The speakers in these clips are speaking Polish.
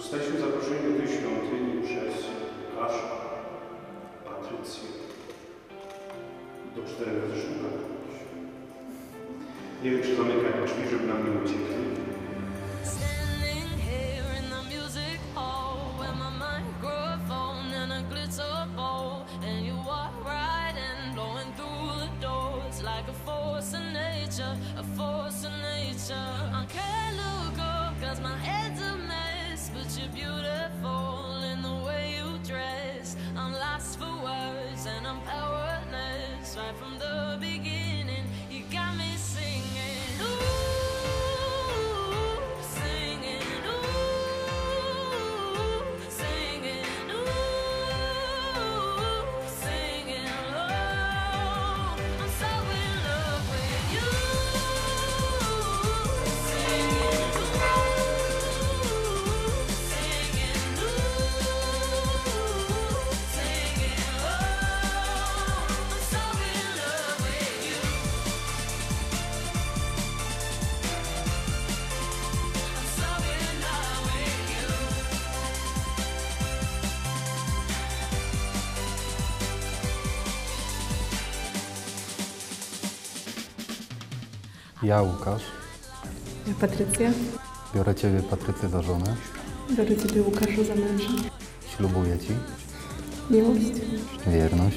Zostaliśmy zaproszeni do tej świątyni przez Łukasza, Patrycję. Do czterech sztuka. Nie wiem, czy zamykać drzwi, żeby nam nie uciekli. A force of nature, a force of nature. Ja, Łukasz, Ja Patrycja, biorę Ciebie, Patrycję, za żonę. biorę Ciebie Łukaszu za męża. Ślubuję Ci Miłość wierność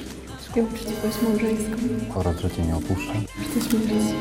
i uczciwość małżeńską. oraz, że Cię nie opuszczę Jesteśmy bliźni.